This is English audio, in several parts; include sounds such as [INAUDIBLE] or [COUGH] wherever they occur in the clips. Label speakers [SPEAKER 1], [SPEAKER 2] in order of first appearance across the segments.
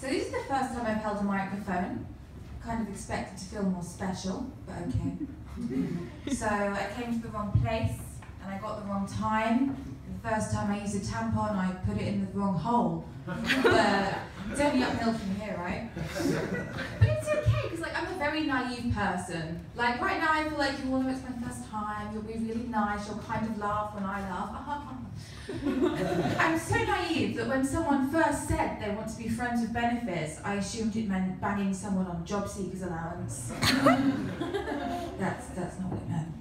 [SPEAKER 1] So this is the first time I've held a microphone. Kind of expected to feel more special, but okay. [LAUGHS] so I came to the wrong place and I got the wrong time. The first time I used a tampon, I put it in the wrong hole. [LAUGHS] But it's only uphill from here, right? But it's okay, because like I'm a very naive person. Like right now I feel like you all know it's my first time, you'll be really nice, you'll kind of laugh when I laugh. Ah, [LAUGHS] I'm so naive that when someone first said they want to be friends with benefits, I assumed it meant banging someone on job seekers allowance. [LAUGHS] that's that's not what it meant.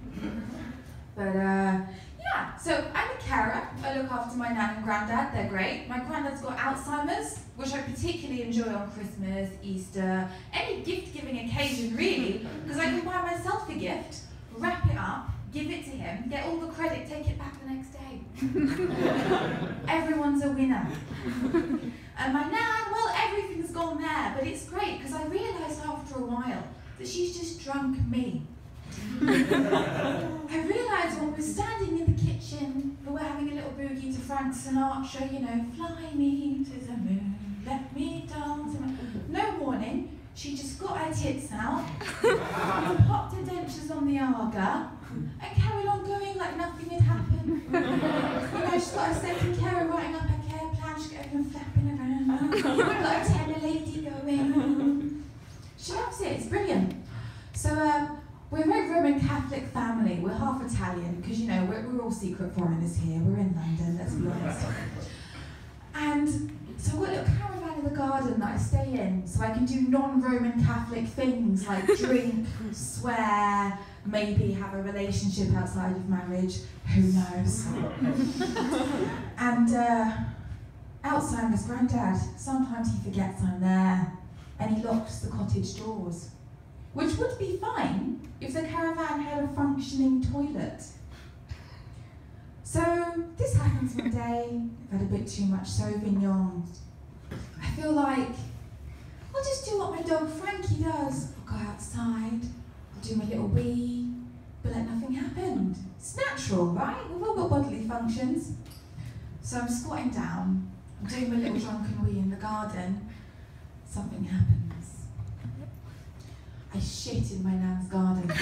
[SPEAKER 1] But uh, yeah, so I'm a carer. I look after my nan and granddad. They're great. My granddad's got Alzheimer's, which I particularly enjoy on Christmas, Easter, any gift-giving occasion really, because I can buy myself a gift, wrap it up, give it to him, get all the credit, take it back the next day. [LAUGHS] Everyone's a winner. And my nan, well, everything's gone there, but it's great because I realised after a while that she's just drunk me. [LAUGHS] I realised when we're standing in the kitchen, we were having a little boogie to Frank Sinatra, you know, fly me to the moon, let me dance. No warning, she just got her tits out, popped her dentures on the Aga, and carried on going like nothing had happened. you know, she's got her secretary writing up her care plan, she's got everyone flapping around, like a tenor lady going. She loves it, it's brilliant. So, uh, we're a very Roman Catholic family. We're half Italian because you know we're, we're all secret foreigners here. We're in London, let's be honest. And so I've got a in the garden that I stay in, so I can do non-Roman Catholic things like [LAUGHS] drink, swear, maybe have a relationship outside of marriage. Who knows? [LAUGHS] and uh, Alzheimer's granddad. Sometimes he forgets I'm there, and he locks the cottage doors which would be fine if the caravan had a functioning toilet. So this happens one day, I've had a bit too much Sauvignon. I feel like I'll just do what my dog Frankie does. I'll go outside, I'll do my little wee, but like nothing happened. It's natural, right? We've all got bodily functions. So I'm squatting down, I'm doing my little drunken wee in the garden. Something happens. I shit in my nan's garden. [LAUGHS]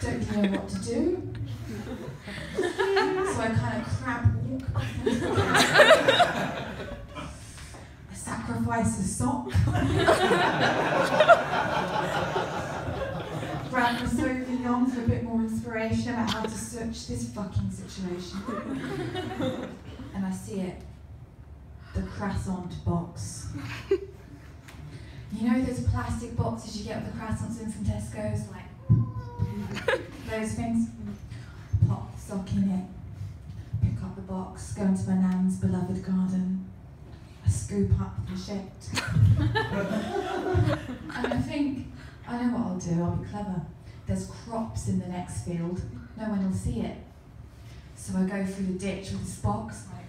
[SPEAKER 1] Don't know what to do. [LAUGHS] So I kind of crab walk back into the I sacrifice a sock. Grab the Sauvignon for a bit more inspiration about how to search this fucking situation. and I see it. The croissant box. You know those plastic boxes you get with the croissants in from Tesco's? Like, those things? Pop sock in it, pick up the box, go into my nan's beloved garden. I scoop up the shit. [LAUGHS] and I think, I know what I'll do, I'll be clever. There's crops in the next field, no one will see it. So I go through the ditch with this box, like,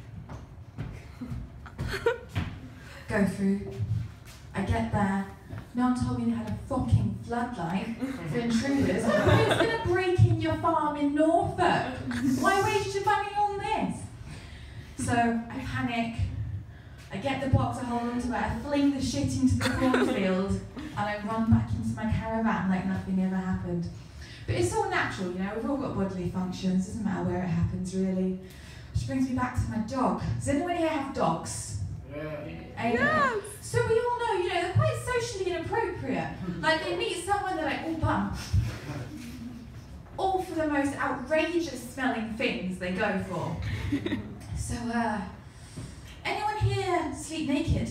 [SPEAKER 1] go through, I get there. No one told me they had a fucking floodlight for intruders. Who's going to break in your farm in Norfolk? Why waste your money? So I panic. I get the box, I hold onto it, I fling the shit into the cornfield, and I run back into my caravan like nothing ever happened. But it's all natural, you know, we've all got bodily functions, doesn't matter where it happens really. Which brings me back to my dog. Does anyone here have dogs? Yeah.
[SPEAKER 2] Yes.
[SPEAKER 1] So we all know, you know, they're quite socially inappropriate. Like they meet someone, they're like, oh bum. [LAUGHS] All for the most outrageous smelling things they go for. [LAUGHS] So, uh, anyone here sleep naked?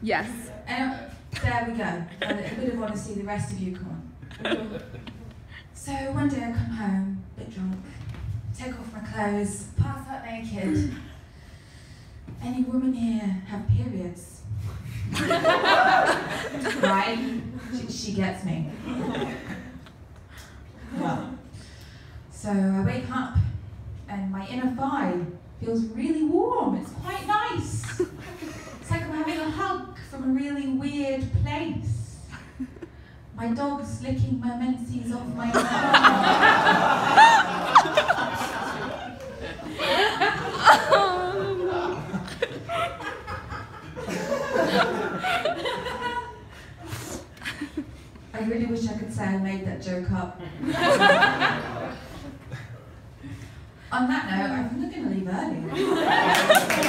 [SPEAKER 2] Yes.
[SPEAKER 1] Um, there we go. A bit of honesty, the rest of you come on. So one day I come home, a bit drunk, take off my clothes, pass out naked. Any woman here have periods? right? She, she gets me. Well, so I wake up and my inner thigh feels really warm. It's quite nice. It's like I'm having a hug from a really weird place. My dog's licking my menses off my I really wish I could say I made that joke up. On that note, I'm we're going to leave early. [LAUGHS]